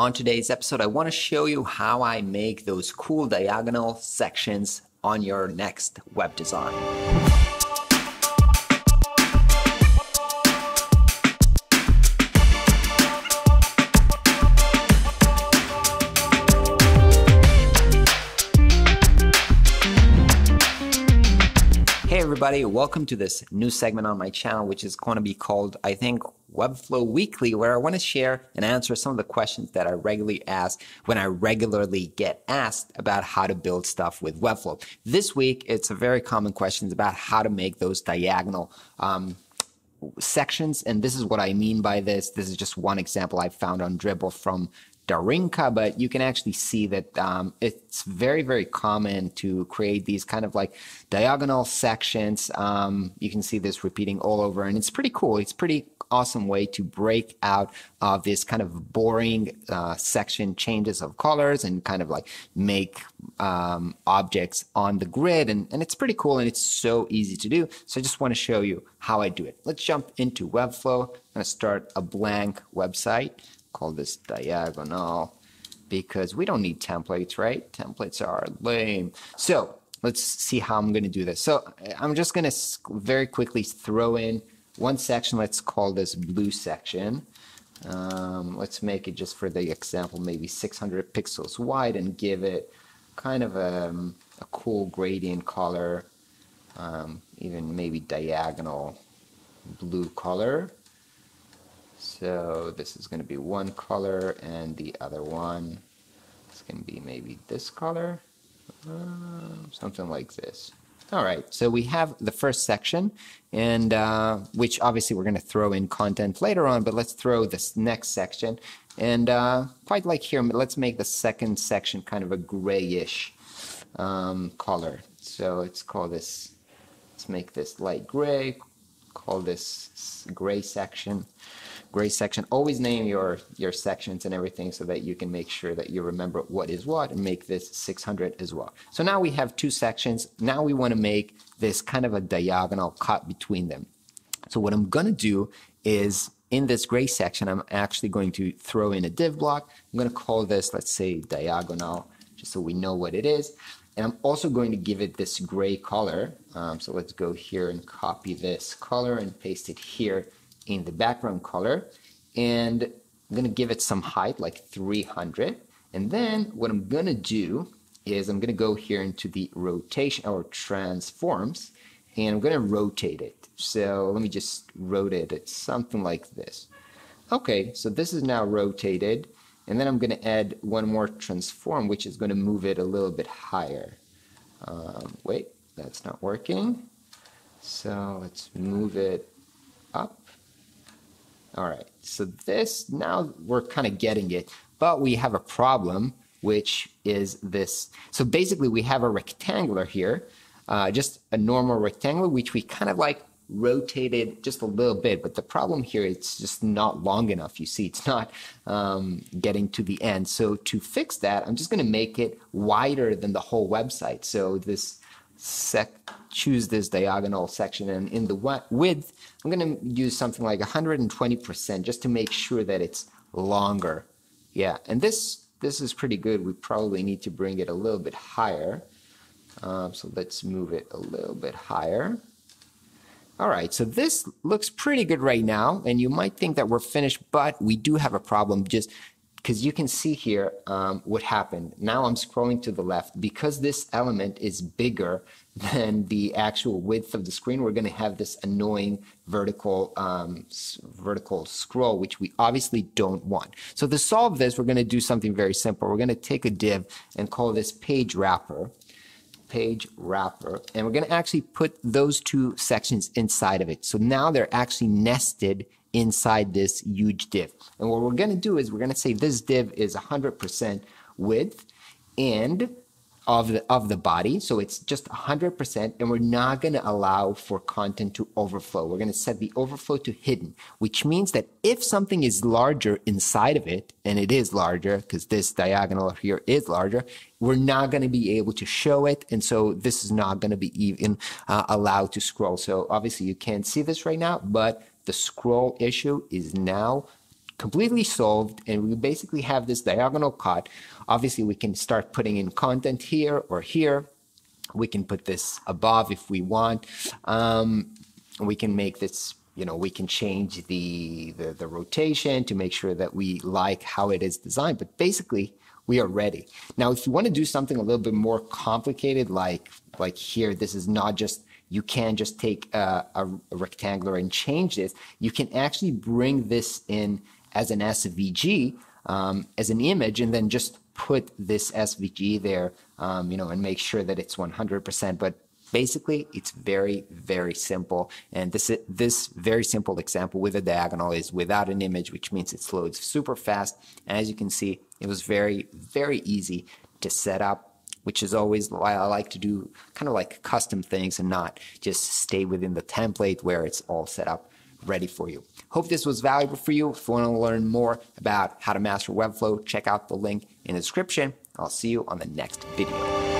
On today's episode, I want to show you how I make those cool diagonal sections on your next web design. Hey everybody, welcome to this new segment on my channel, which is going to be called, I think, Webflow Weekly, where I want to share and answer some of the questions that I regularly ask when I regularly get asked about how to build stuff with Webflow. This week, it's a very common question about how to make those diagonal um, sections. And this is what I mean by this. This is just one example I found on Dribbble from Darinka, but you can actually see that um, it's very, very common to create these kind of like diagonal sections. Um, you can see this repeating all over, and it's pretty cool. It's pretty awesome way to break out of this kind of boring uh, section changes of colors and kind of like make um, objects on the grid. And, and it's pretty cool and it's so easy to do. So I just want to show you how I do it. Let's jump into Webflow. I'm going to start a blank website call this diagonal because we don't need templates, right? Templates are lame. So let's see how I'm going to do this. So I'm just going to very quickly throw in one section. Let's call this blue section. Um, let's make it just for the example, maybe 600 pixels wide and give it kind of a, um, a cool gradient color, um, even maybe diagonal blue color. So this is going to be one color and the other one is going to be maybe this color, uh, something like this. All right, so we have the first section, and uh, which obviously we're going to throw in content later on, but let's throw this next section. And uh, quite like here, let's make the second section kind of a grayish um, color. So let's call this, let's make this light gray, call this gray section gray section. Always name your, your sections and everything so that you can make sure that you remember what is what and make this 600 as well. So now we have two sections. Now we want to make this kind of a diagonal cut between them. So what I'm going to do is in this gray section, I'm actually going to throw in a div block. I'm going to call this, let's say, diagonal, just so we know what it is. And I'm also going to give it this gray color. Um, so let's go here and copy this color and paste it here in the background color. And I'm going to give it some height like 300 and then what I'm going to do is I'm going to go here into the rotation or transforms and I'm going to rotate it. So let me just rotate it something like this. Okay so this is now rotated and then I'm going to add one more transform which is going to move it a little bit higher. Um, wait that's not working. So let's move it up. All right, so this, now we're kind of getting it, but we have a problem, which is this. So basically we have a rectangular here, uh, just a normal rectangle, which we kind of like rotated just a little bit, but the problem here, it's just not long enough. You see, it's not um, getting to the end. So to fix that, I'm just gonna make it wider than the whole website. So this sec choose this diagonal section and in the width I'm going to use something like 120% just to make sure that it's longer yeah and this this is pretty good we probably need to bring it a little bit higher um, so let's move it a little bit higher all right so this looks pretty good right now and you might think that we're finished but we do have a problem just because you can see here um, what happened. Now I'm scrolling to the left. Because this element is bigger than the actual width of the screen, we're going to have this annoying vertical um, vertical scroll, which we obviously don't want. So to solve this, we're going to do something very simple. We're going to take a div and call this page wrapper page wrapper and we're going to actually put those two sections inside of it. So now they're actually nested inside this huge div. And what we're going to do is we're going to say this div is 100% width and of the of the body. So it's just 100% and we're not going to allow for content to overflow. We're going to set the overflow to hidden which means that if something is larger inside of it and it is larger because this diagonal here is larger we're not going to be able to show it and so this is not going to be even uh, allowed to scroll. So obviously you can't see this right now but the scroll issue is now completely solved and we basically have this diagonal cut. Obviously we can start putting in content here or here. We can put this above if we want. Um, we can make this you know we can change the, the, the rotation to make sure that we like how it is designed but basically we are ready now if you want to do something a little bit more complicated like like here this is not just you can just take a, a, a rectangular and change this you can actually bring this in as an svg um, as an image and then just put this svg there um, you know and make sure that it's 100% but Basically, it's very, very simple. And this, this very simple example with a diagonal is without an image, which means it loads super fast. And as you can see, it was very, very easy to set up which is always why I like to do kind of like custom things and not just stay within the template where it's all set up ready for you. Hope this was valuable for you. If you want to learn more about how to master Webflow, check out the link in the description. I'll see you on the next video.